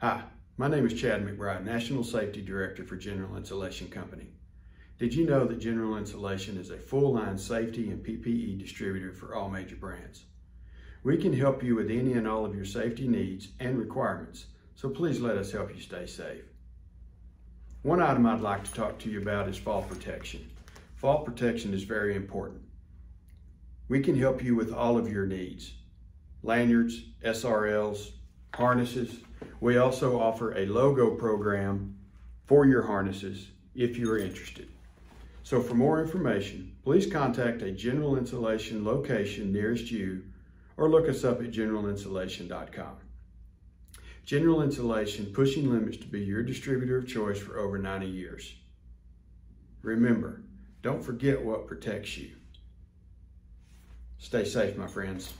Hi, my name is Chad McBride, National Safety Director for General Insulation Company. Did you know that General Insulation is a full line safety and PPE distributor for all major brands? We can help you with any and all of your safety needs and requirements, so please let us help you stay safe. One item I'd like to talk to you about is fall protection. Fall protection is very important. We can help you with all of your needs. Lanyards, SRLs, harnesses. We also offer a logo program for your harnesses if you are interested. So for more information, please contact a General Insulation location nearest you or look us up at generalinsulation.com. General Insulation pushing limits to be your distributor of choice for over 90 years. Remember, don't forget what protects you. Stay safe, my friends.